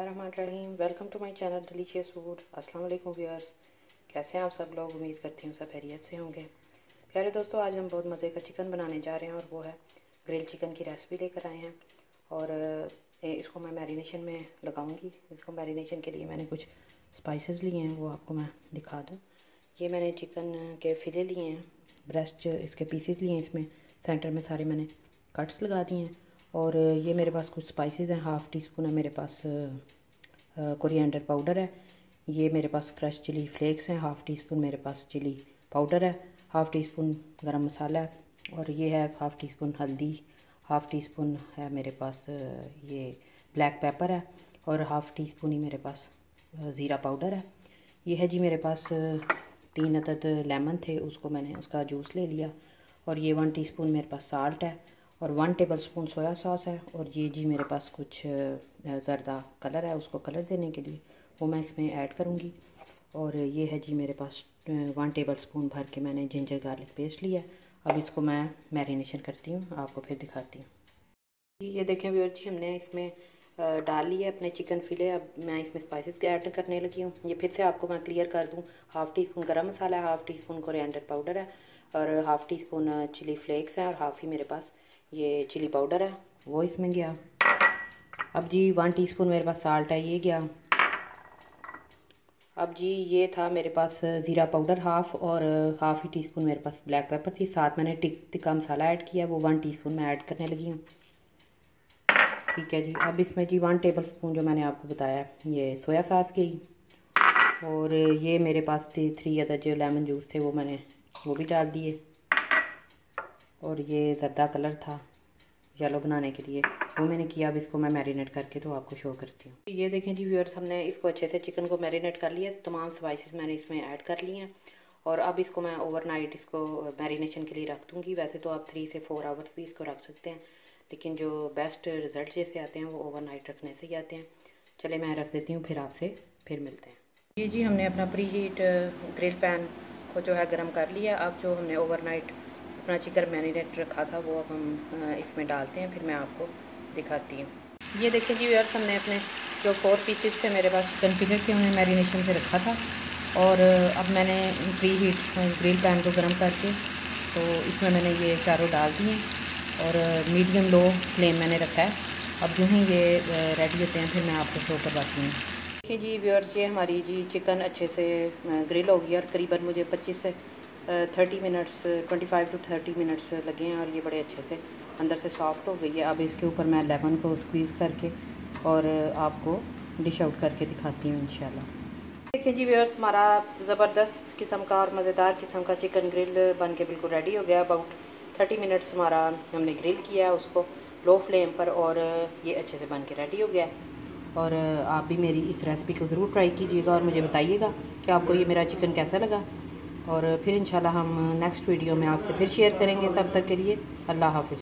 बिस्मिल्लाहिर्रहमानिर्रहीम welcome to my channel delicious food अस्सलाम वालेकुम व्यूअर्स कैसे हैं आप सब लोग? उम्मीद करती हूँ सब खैरियत से होंगे। प्यारे दोस्तों, आज हम बहुत मज़े का चिकन बनाने जा रहे हैं और वो है ग्रिल चिकन की रेसिपी लेकर आए हैं। और इसको मैं मैरिनेशन में लगाऊँगी। इसको मैरिनेशन के लिए मैंने कुछ स्पाइसेस लिए हैं, वो आपको मैं दिखा दूँ। ये मैंने चिकन के फिले लिए हैं ब्रेस्ट इसके पीसेस लिए हैं, इसमें सेंटर में सारे मैंने कट्स लगा दिए हैं। और ये मेरे पास कुछ स्पाइसेस हैं हाफ़ टी स्पून है मेरे पास कोरिएंडर पाउडर है। ये मेरे पास क्रश चिली फ्लेक्स हैं हाफ़ टी स्पून मेरे पास चिली पाउडर है half teaspoon garam masala है और ये है हाफ़ टी स्पून हल्दी हाफ़ टी स्पून है मेरे पास ये ब्लैक पेपर है और हाफ़ टी स्पून ही मेरे पास ज़ीरा पाउडर है। ये है जी मेरे पास तीन अदद लेमन थे, उसको मैंने उसका जूस ले लिया और ये वन टीस्पून मेरे पास साल्ट है। और one tablespoon soya sauce है और ये जी मेरे पास कुछ ज़रदा कलर है, उसको कलर देने के लिए वो मैं इसमें ऐड करूँगी। और ये है जी मेरे पास वन टेबल स्पून भर के मैंने जिंजर गार्लिक पेस्ट लिया अब इसको मैं मैरिनेशन करती हूँ, आपको फिर दिखाती हूँ। ये देखें व्यवर जी, हमने इसमें डाल लिया है अपने चिकन फिले अब मैं इसमें स्पाइसेस ऐड करने लगी हूँ। ये फिर से आपको मैं क्लियर कर दूँ। Half teaspoon garam masala है half teaspoon coriander powder है और half teaspoon chilli flakes हैं और हाफ़ ही मेरे पास ये चिली पाउडर है। वो इसमें गया। अब जी वन टीस्पून मेरे पास साल्ट है ये गया। अब जी ये था मेरे पास ज़ीरा पाउडर हाफ़ और हाफ़ ही टी स्पून मेरे पास ब्लैक पेपर थी। साथ मैंने टिक टिक्का मसाला ऐड किया वो वन टीस्पून मैं ऐड करने लगी हूँ। ठीक है जी अब इसमें जी वन टेबल स्पून जो मैंने आपको बताया ये सोया सास की। और ये मेरे पास थी थ्री अदर जो लेमन जूस थे वो मैंने वो भी डाल दिए। और ये ज़रदा कलर था येलो बनाने के लिए। वो मैंने किया, अब इसको मैं मैरिनेट करके तो आपको शो करती हूँ। ये देखें जी व्यूअर्स हमने इसको अच्छे से चिकन को मैरिनेट कर लिया। तमाम स्पाइसेस मैंने इसमें ऐड कर लिए हैं। और अब इसको मैं ओवरनाइट इसको मैरिनेशन के लिए रख दूँगी। वैसे तो आप थ्री से फोर आवर्स भी इसको रख सकते हैं। लेकिन जो बेस्ट रिज़ल्ट जैसे आते हैं, वो ओवरनाइट रखने से ही आते हैं। चले मैं रख देती हूँ फिर आपसे, फिर मिलते हैं। ये जी हमने अपना प्री हीट ग्रिल पैन को जो है गर्म कर लिया। अब जो हमने ओवरनाइट अपना चिकन मैरिनेट रखा था, वो अब हम इसमें डालते हैं, फिर मैं आपको दिखाती हूँ। ये देखें जी व्यर्स हमने अपने जो फोर पीसेस थे मेरे पास चिकन फिलेट के उन्हें मैरिनेशन से रखा था। और, अब मैंने प्री हीट ग्रिल पैन को गर्म करके तो इसमें मैंने ये चारों डाल दिए। और मीडियम लो फ्लेम मैंने रखा है। अब जो ही ये रेडी होते हैं, फिर मैं आपको शो करवाती हूँ। देखिए जी व्यूअर्स ये हमारी जी चिकन अच्छे से ग्रिल हो होगी और करीबन मुझे 25 से thirty minutes, twenty five to thirty minutes लगे हैं और ये बड़े अच्छे से अंदर से सॉफ्ट हो गई है। अब इसके ऊपर मैं लेमन को स्क्वीज़ करके और आपको डिश आउट करके दिखाती हूँ, इंशाल्लाह। देखिए जी व्यवर्स हमारा ज़बरदस्त किस्म का और मज़ेदार किस्म का चिकन ग्रिल बन के बिल्कुल रेडी हो गया। अबाउट थर्टी मिनट्स हमारा हमने ग्रिल किया है उसको लो फ्लेम पर और ये अच्छे से बन के रेडी हो गया। और आप भी मेरी इस रेसिपी को ज़रूर ट्राई कीजिएगा और मुझे बताइएगा कि आपको ये मेरा चिकन कैसा लगा। और फिर इंशाल्लाह हम नेक्स्ट वीडियो में आपसे फिर शेयर करेंगे, तब तक के लिए अल्लाह हाफिज़।